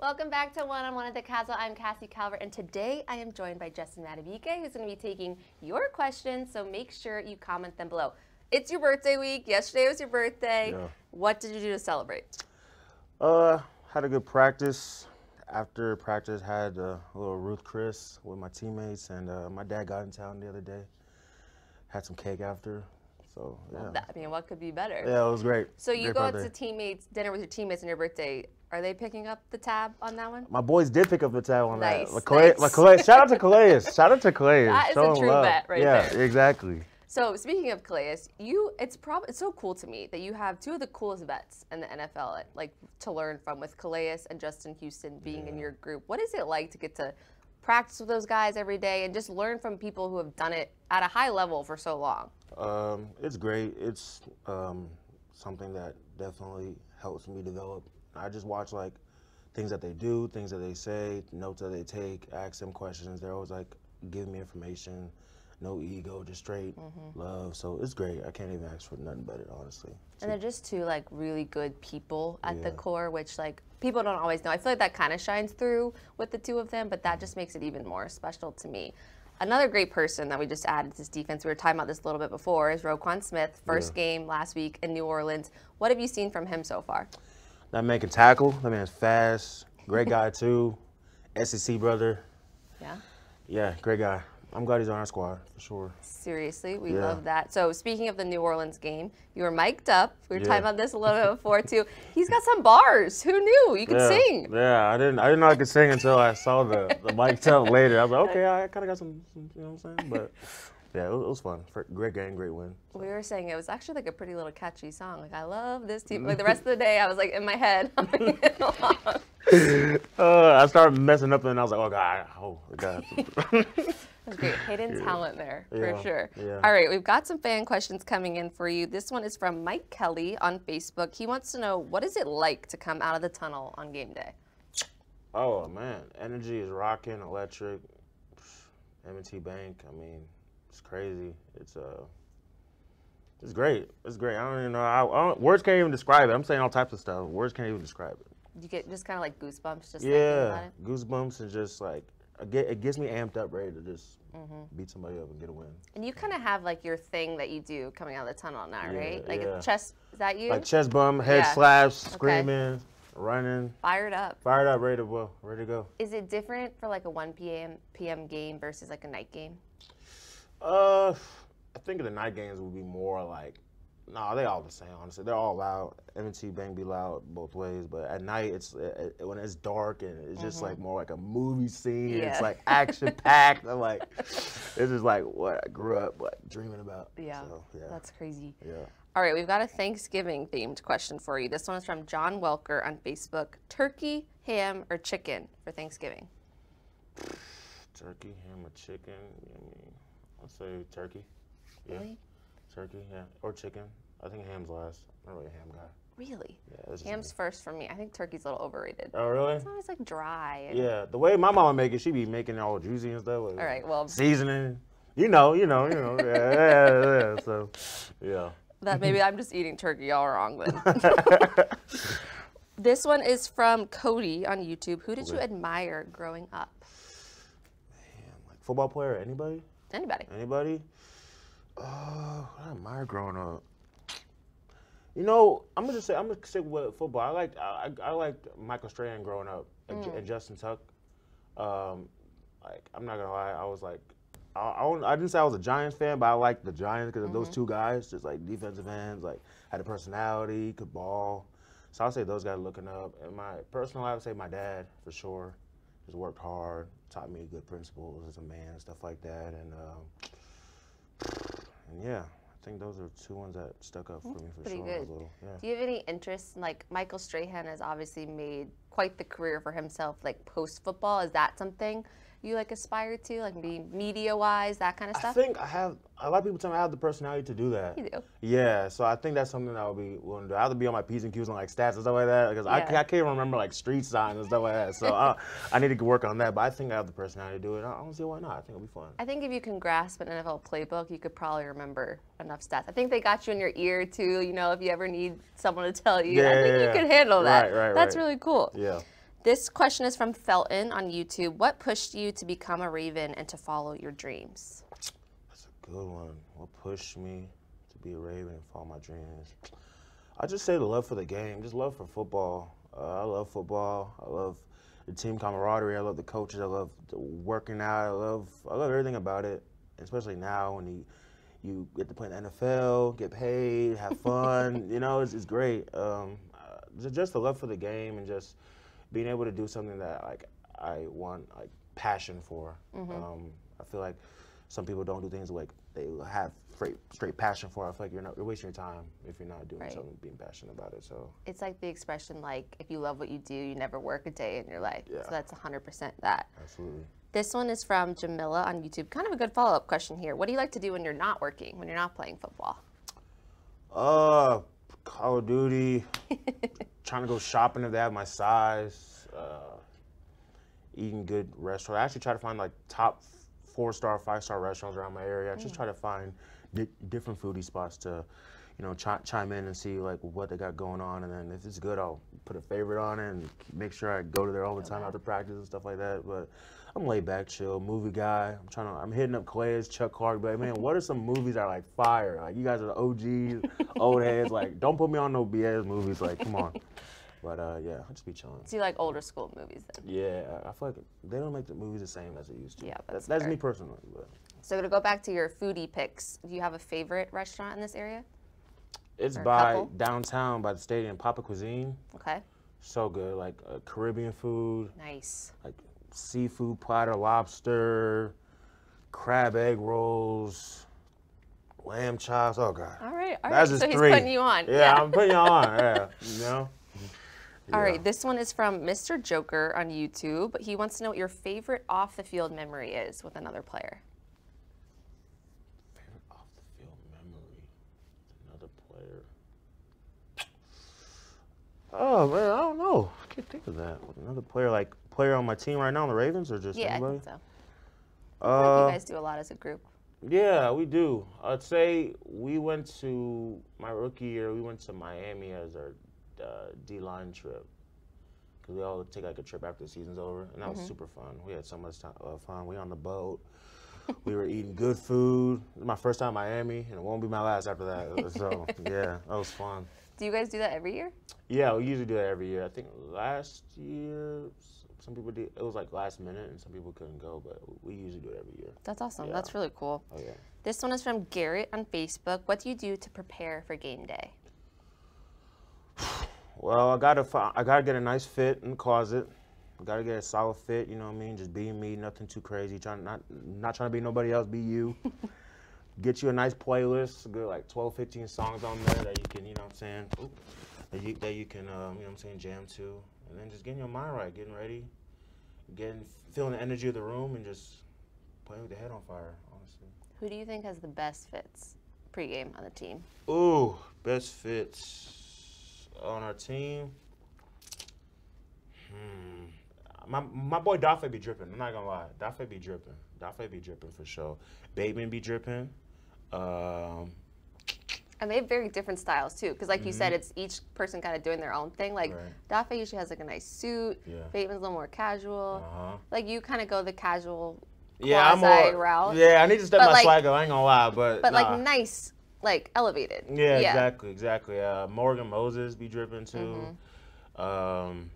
Welcome back to One on One at the Castle. I'm Cassie Calvert, and today I am joined by Justin Madubuike, who's going to be taking your questions. So make sure you comment them below. It's your birthday week. Yesterday was your birthday. Yeah. What did you do to celebrate? Uh, had a good practice. After practice, had a little Ruth Chris with my teammates, and uh, my dad got in town the other day. Had some cake after, so yeah. That, I mean, what could be better? Yeah, it was great. So you Great go out to teammates dinner with your teammates on your birthday. Are they picking up the tab on that one? My boys did pick up the tab on Nice, that. Like, Calais, nice. Calais, shout out to Calais. Shout out to Calais. That is a Showing true love. bet right yeah, there. exactly. So speaking of Calais, you it's prob it's so cool to me that you have two of the coolest vets in the NFL like to learn from with Calais and Justin Houston being in your group. What is it like to get to practice with those guys every day and just learn from people who have done it at a high level for so long? Um, it's great. It's um, something that definitely helps me develop. I just watch like things that they do, things that they say, notes that they take, ask them questions. They're always like giving me information, no ego, just straight Mm-hmm. love. So it's great. I can't even ask for nothing better, honestly. And they're just two like really good people at the core, which like people don't always know. I feel like that kind of shines through with the two of them, but that just makes it even more special to me. Another great person that we just added to this defense, we were talking about this a little bit before, is Roquan Smith. First game last week in New Orleans. What have you seen from him so far? That man can tackle. That man's fast. Great guy too. SEC brother. Yeah. Yeah, great guy. I'm glad he's on our squad for sure. Seriously, we Yeah. love that. So speaking of the New Orleans game, you were mic'd up. We were Yeah. talking about this a little bit before too. He's got some bars. Who knew? You could yeah, sing. Yeah, I didn't. I didn't know I could sing until I saw the the mic up later. I was like, okay, I kind of got some, some, you know what I'm saying? But yeah, it was, it was fun. Great game, great win. We were saying it was actually like a pretty little catchy song. Like I love this team. Like the rest of the day, I was like in my head. humming it along. Uh, I started messing up and I was like, oh god, oh god. That's great. Hidden talent there for Yeah, sure. yeah. All right, we've got some fan questions coming in for you. This one is from Mike Kelly on Facebook. He wants to know what is it like to come out of the tunnel on game day? oh man, energy is rocking, electric. M&T Bank. I mean, it's crazy. It's uh, it's great. It's great. I don't even know. I, I don't, words can't even describe it. I'm saying all types of stuff. Words can't even describe it. You get just kind of like goosebumps just Yeah, goosebumps and just like it, get, it gets me amped up, ready to just Mm-hmm. beat somebody up and get a win. And you kind of have like your thing that you do coming out of the tunnel now, Yeah, right? Like yeah. chest. Is that you? Like chest bump, head Yeah. slaps, screaming, running, Fired up. fired up, ready to go, ready to go. Is it different for like a 1 p.m. p.m. game versus like a night game? Uh, I think the night games would be more like, no, they all the same. Honestly, they're all loud. M&T Bank be loud both ways, but at night it's it, it- when it's dark and it's just like more like a movie scene. Mm-hmm. Yeah. It's like action packed. I'm like, this is like what I grew up like dreaming about. Yeah, So, yeah. that's crazy. yeah. All right, we've got a Thanksgiving themed question for you. This one is from John Welker on Facebook. Turkey, ham, or chicken for Thanksgiving? Turkey, ham, or chicken? I mean, I'll say turkey. Yeah, Really? turkey, yeah, or chicken. I think ham's last. I'm not really a ham guy. Really? Yeah, Ham's me. first for me. I think turkey's a little overrated. Oh, really? It's always like dry. Yeah, the way my mama make it, she be making it all juicy and stuff. All right, well- seasoning. You know, you know, you know. Yeah, yeah, yeah. So, yeah. That maybe I'm just eating turkey all wrong then. this one is from Cody on YouTube. Who did you admire growing up? Like football player, anybody? Anybody? Anybody? Oh, I admire growing up. You know, I'm gonna just say I'm gonna stick with football. I liked I, I liked Michael Strahan growing up and, J- mm. and Justin Tuck. Um, like I'm not gonna lie, I was like, I, I, don't- I didn't say I was a Giants fan, but I liked the Giants because of those mm-hmm. two guys, just like defensive ends, like had a personality, could ball. So I'll say those guys looking up. And my personal, I would say my dad for sure. Just worked hard, taught me good principles as a man, and stuff like that, and. Um, and yeah, I think those are two ones that stuck up for me for pretty sure. good. little. Yeah. Do you have any interest? in, Like Michael Strahan has obviously made quite the career for himself, like post football. Is that something you like aspire to, like be media wise, that kind of stuff? I think I have a lot of people tell me I have the personality to do that. You do. Yeah, so I think that's something that I would be willing to do. I have to be on my P's and Q's on like stats and stuff like that because I, Yeah. ca- I can't remember like street signs and stuff like that. So I, I need to work on that. But I think I have the personality to do it. I don't see why not. I think it'll be fun. I think if you can grasp an NFL playbook, you could probably remember enough stats. I think they got you in your ear too. You know, if you ever need someone to tell you, I think yeah, you yeah. could handle that. Right, right, That's right. really cool. Yeah. This question is from Felton on YouTube. What pushed you to become a Raven and to follow your dreams? That's a good one. What pushed me to be a Raven and follow my dreams? I just say the love for the game, just love for football. Uh, I love football. I love the team camaraderie. I love the coaches. I love the working out. I love I love everything about it, especially now when you you get to play in the NFL, get paid, have fun. you know, it's, it's great. Um, uh, just the love for the game and just being able to do something that like I want like passion for. Mm-hmm. Um, I feel like some people don't do things like they have straight straight passion for. I feel like you're not you're wasting your time if you're not doing Right. something being passionate about it. So It's like the expression like if you love what you do, you never work a day in your life. Yeah. So that's 100% that. absolutely. This one is from Jamila on YouTube. Kind of a good follow-up question here. What do you like to do when you're not working, when you're not playing football? Uh, Call of Duty. trying to go shopping if they have my size. Uh, eating good restaurants. I actually try to find like top four star, five star restaurants around my area. I just try to find di- different foodie spots to, you know, chi- chime in and see like what they got going on, and then if it's good, I'll put a favorite on it and make sure I go to there all the time after practice and stuff like that. But I'm laid back, chill, movie guy. I'm trying to. I'm hitting up Calais, Chuck Clark, but man, what are some movies that are like fire? Like you guys are the OGs, old heads. Like don't put me on no BS movies. Like come on. But uh, yeah, I'll just be chilling. Do you like older school movies then? Yeah, I feel like they don't make the movies the same as they used to. Yeah, that's, that's that's fair. me personally. But So to go back to your foodie picks, do you have a favorite restaurant in this area? it's Or by downtown by the stadium, Papi Cuisine. Okay. So good, like uh, Caribbean food, Nice. like seafood platter, lobster, crab egg rolls, lamb chops. Oh god, All right. All right. that's just so he's three. putting you on. Yeah, I'm putting you on. Yeah, you know. Yeah. right, this one is from Mr. Joker on YouTube. He wants to know what your favorite off the field memory is with another player. Favorite off the field memory. With another player. Oh man, I don't know. I can't think of that. Another player, like player on my team right now, on the Ravens, or just Yeah, anybody? I think so. Like Uh, you guys do a lot as a group. yeah, we do. I'd say we went to my rookie year. We went to Miami as our uh, D line trip because we all take like a trip after the season's over, and that Mm-hmm. was super fun. We had so much time, uh, fun. We on the boat. we were eating good food. It was my first time in Miami, and it won't be my last after that. So yeah, that was fun. Do you guys do that every year? Yeah, we usually do that every year. I think last year some people did. It was like last minute, and some people couldn't go, but we usually do it every year. That's awesome. Yeah. That's really cool. Oh yeah. This one is from Garrett on Facebook. What do you do to prepare for game day? Well, I gotta fi- I gotta get a nice fit in the closet. I gotta get a solid fit. You know what I mean? Just be me, nothing too crazy. Trying not not trying to be nobody else. Be you. get you a nice playlist, good like 12, 15 songs on there that you can, you know what I'm saying? That you that you can, um, you know what I'm saying, jam to, and then just getting your mind right, getting ready, getting feeling the energy of the room, and just playing with the head on fire. Honestly. Who do you think has the best fits pregame on the team? Ooh, best fits on our team. Hmm. My my boy Dafe be dripping. I'm not gonna lie. Dafe be dripping. Dafe be dripping for sure. Bateman be dripping. Um, And they have very different styles too, because like you said, it's each person kind of doing their own thing. Like Mm-hmm. Right. Dafe usually has like a nice suit. Yeah. Bateman's a little more casual. uh-huh. Like you kind of go the casual, Yeah, I'm more, route. Yeah, I need to step But, my like- swag up. I ain't gonna lie, but but nah. like nice, like elevated. Yeah, exactly, exactly. Uh, Morgan Moses be dripping too. Mm-hmm. Um,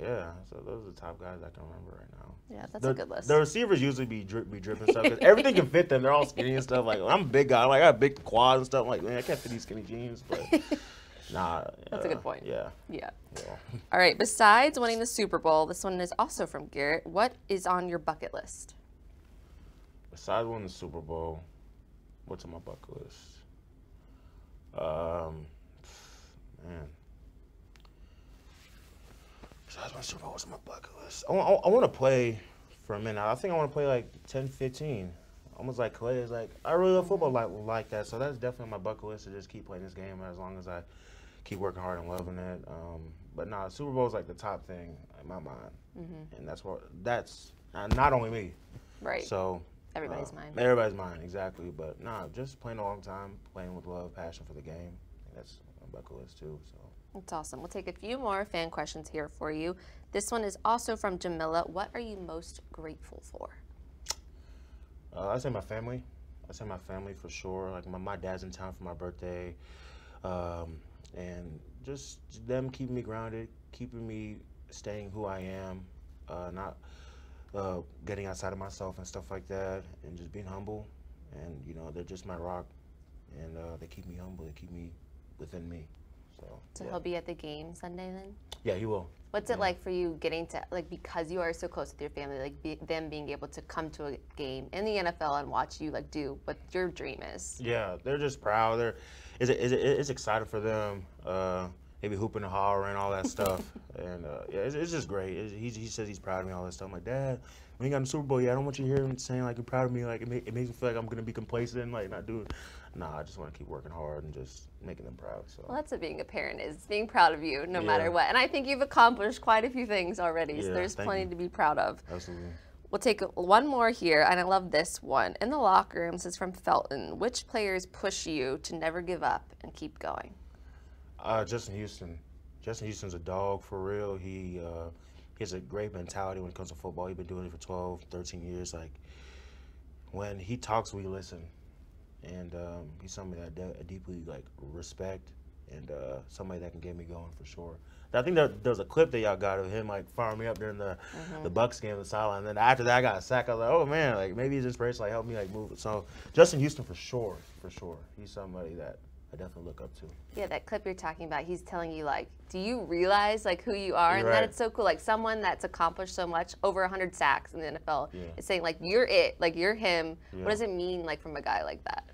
yeah, so those are the top guys I can remember right now. Yeah, that's the, a good list. The receivers usually be drip, be dripping stuff 'cause everything can fit them. They're all skinny and stuff. Like I'm a big guy. Like I got big quads and stuff. I'm like man, I can't fit these skinny jeans. But nah, That's a good point. Yeah, yeah. yeah. All right. Besides winning the Super Bowl, this one is also from Garrett. What is on your bucket list? Besides winning the Super Bowl, what's on my bucket list? Um, man. My Super Bowl, what's my bucket list? I, want- I, want to play for a minute. I think I want to play like 10, 15. Almost like Clay is like, I really love football like like that. So that's definitely my bucket list to just keep playing this game as long as I keep working hard and loving it. Um, but nah, Super Bowl is like the top thing in my mind, and that's what that's not only me. Right. So Everybody's uh, mind. Everybody's mind, exactly. But nah, just playing a long time, playing with love, passion for the game. That's my bucket uncle is too. So That's awesome. We'll take a few more fan questions here for you. This one is also from Jamila. What are you most grateful for? uh, I say my family. I say my family for sure. Like my, my dad's in town for my birthday, um, and just them keeping me grounded, keeping me staying who I am, uh, not uh, getting outside of myself and stuff like that, and just being humble. And you know, they're just my rock, and uh, they keep me humble. They keep me within me. So So yeah. he'll be at the game Sunday then? yeah, he will. What's it like for you getting to, like, because you are so close with your family, like, be, them being able to come to a game in the NFL and watch you, like, do what your dream is? Yeah, they're just proud. They're it's it's, it's excited for them. Uh, they be hooping and hollering, all that stuff, and uh, yeah, it's, it's just great. It's, he he says he's proud of me, all that stuff. I'm like, Dad, we ain't got in the Super Bowl yet. I don't want you to hear him saying like you're proud of me. Like it, make, it makes me feel like I'm gonna be complacent, and, like not doing. Nah, I just want to keep working hard and just making them proud. So Well, that's what being a parent is being proud of you no Yeah. matter what. And I think you've accomplished quite a few things already, so Yeah, there's plenty you. to be proud of. absolutely. We'll take one more here, and I love this one. In the locker room, this is from Felton. Which players push you to never give up and keep going? Uh, Justin Houston. Justin Houston's a dog for real. He uh, he has a great mentality when it comes to football. He's been doing it for 12, 13 years. Like when he talks, we listen, and um, he's somebody that I, de- I deeply like respect, and uh, somebody that can get me going for sure. I think there, there was a clip that y'all got of him like firing me up during the the Bucs game on the sideline. And then after that, I got a sack. I was like, oh man, like maybe his inspiration like helped me like move. So Justin Houston for sure, for sure. He's somebody that I definitely look up to. Yeah, that clip you're talking about, he's telling you like, do you realize like who you are? You're and that it's so cool. Like someone that's accomplished so much, over 100 sacks in the NFL, Yeah. is saying like, you're it, like you're him. Yeah. What does it mean like from a guy like that?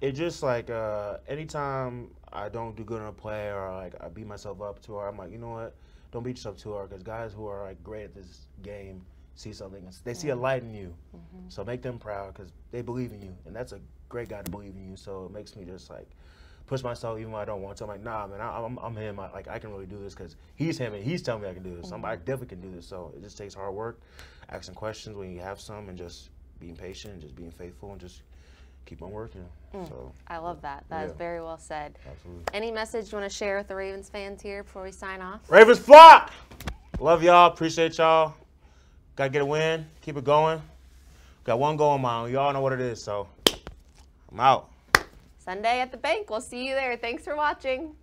it just like uh, anytime I don't do good on a play or like I beat myself up too hard, I'm like, you know what? Don't beat yourself too hard because guys who are like great at this game see something. They see a light in you, so make them proud because they believe in you, and that's a great guy to believe in you. So it makes me just like push myself even when I don't want to. I'm like, nah, man, I, I'm, I'm him. I, like I can really do this because he's him and he's telling me I can do this. I'm- I mm-hmm. definitely can do this. So it just takes hard work, asking questions when you have some, and just being patient, and just being faithful, and just keep on working. Mm. So I love that. That is Yeah. very well said. absolutely. Any message you want to share with the Ravens fans here before we sign off? Ravens flock. Love y'all. Appreciate y'all. Got to get a win. Keep it going. Got one goal in mind. Y'all know what it is. So I'm out. Sunday at the bank. We'll see you there. Thanks for watching.